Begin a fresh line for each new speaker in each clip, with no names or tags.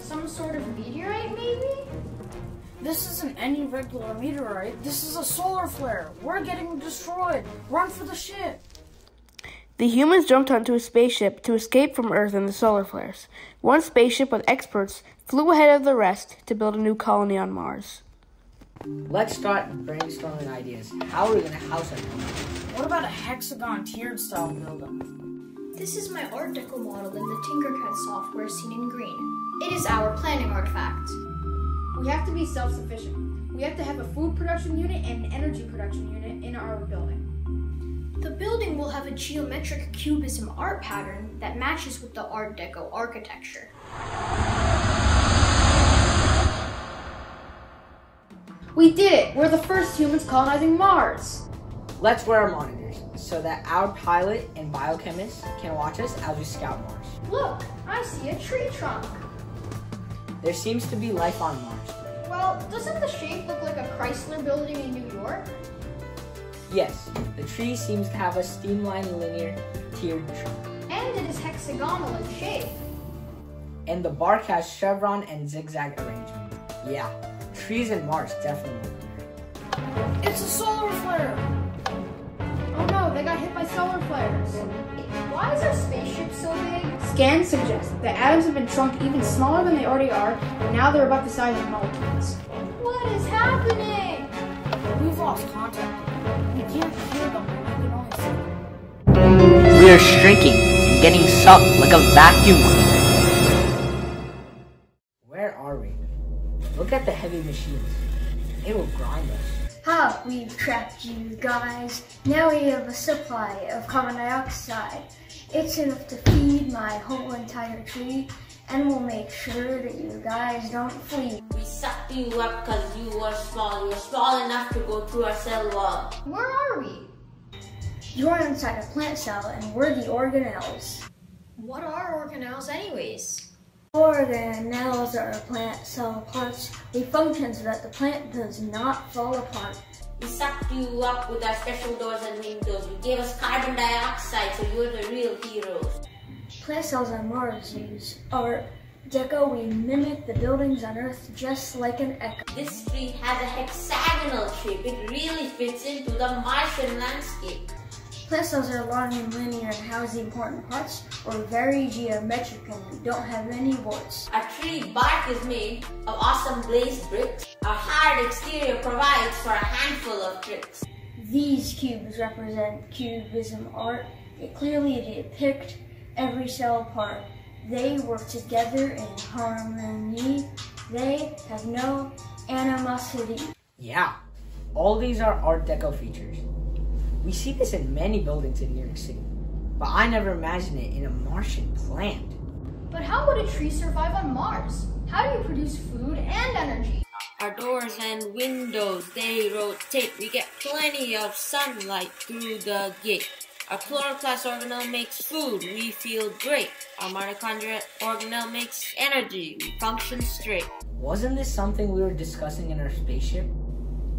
Some sort of meteorite, maybe?
This isn't any regular meteorite. This is a solar flare. We're getting destroyed. Run for the ship.
The humans jumped onto a spaceship to escape from Earth and the solar flares. One spaceship with experts flew ahead of the rest to build a new colony on Mars.
Let's start brainstorming ideas. How are we going to house our colony?
What about a hexagon tiered style building?
This is my Art Deco model in the Tinkercad software seen in green. It is our planning artifact.
We have to be self sufficient. We have to have a food production unit and an energy production unit in our building.
The building will have a geometric cubism art pattern that matches with the Art Deco architecture.
We did it! We're the first humans colonizing Mars!
Let's wear our monitors so that our pilot and biochemist can watch us as we scout Mars.
Look, I see a tree trunk.
There seems to be life on Mars.
Well, doesn't the shape look like a Chrysler building in New York?
Yes, the tree seems to have a streamlined linear tiered trunk.
And it is hexagonal in shape.
And the bark has chevron and zigzag arrangement. Yeah, trees in Mars definitely.
It's a solar flare.
Oh they got hit by solar flares.
Why is our spaceship so big?
Scans suggest that atoms have been shrunk even smaller than they already are, and now they're about the size of molecules.
What is happening?
We've lost contact. We can't hear them, we can only see them.
We are shrinking and getting sucked like a vacuum cleaner. Where are we? Look at the heavy machines. They will grind us.
Ha, we've trapped you guys. Now we have a supply of carbon dioxide. It's enough to feed my whole entire tree, and we'll make sure that you guys don't flee.
We sucked you up because you were small. You were small enough to go through our cell wall.
Where are we?
You're inside a plant cell, and we're the organelles.
What are organelles anyways?
Organelles are plant cell parts. We function so that the plant does not fall apart.
We sucked you up with our special doors and windows. You gave us carbon dioxide, so you're the real heroes.
Plant cells on Mars use art. Deco, we mimic the buildings on Earth just like an echo.
This tree has a hexagonal shape. It really fits into the Martian landscape.
Plant cells are long and linear and house the important parts, or very geometric and don't have any boards.
Our tree bark is made of awesome glazed bricks. Our hard exterior provides for a handful of tricks.
These cubes represent cubism art. They clearly depict every cell part. They work together in harmony. They have no animosity.
Yeah, all these are Art Deco features. We see this in many buildings in New York City, but I never imagined it in a Martian plant.
But how would a tree survive on Mars? How do you produce food and energy?
Our doors and windows, they rotate. We get plenty of sunlight through the gate. Our chloroplast organelle makes food. We feel great. Our mitochondria organelle makes energy. We function straight.
Wasn't this something we were discussing in our spaceship?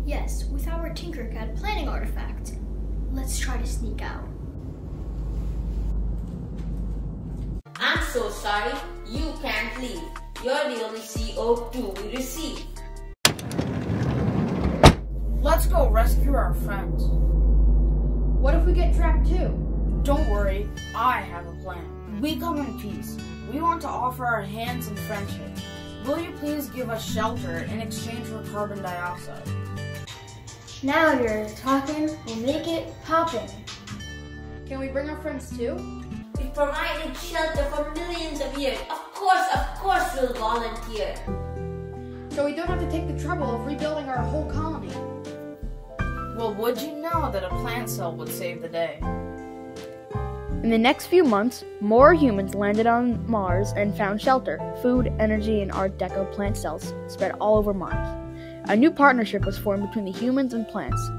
Yes, with our Tinkercad planning artifact. Let's try to sneak out.
I'm so sorry. You can't leave. You're the only CO2 we receive.
Let's go rescue our friends.
What if we get trapped too?
Don't worry, I have a plan. We come in peace. We want to offer our hands in friendship. Will you please give us shelter in exchange for carbon dioxide?
Now you're talking, we'll make it poppin'.
Can we bring our friends too?
We provided shelter for millions of years. Of course, of course we'll volunteer.
So we don't have to take the trouble of rebuilding our whole colony.
Well, would you know that a plant cell would save the day?
In the next few months, more humans landed on Mars and found shelter, food, energy, and Art Deco plant cells spread all over Mars. A new partnership was formed between the humans and plants.